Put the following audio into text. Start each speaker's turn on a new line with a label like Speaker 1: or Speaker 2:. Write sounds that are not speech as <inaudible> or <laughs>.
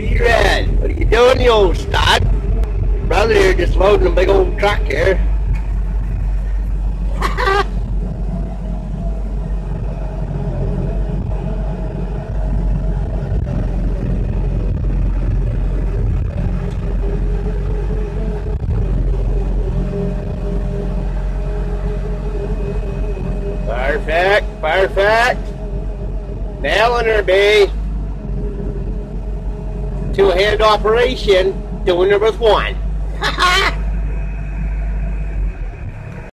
Speaker 1: B-Red, what are you doing, you old stud? Brother here just loading a big old truck here. <laughs> Perfect, perfect. Nailing her, B. Two-hand operation, doing with one. <laughs>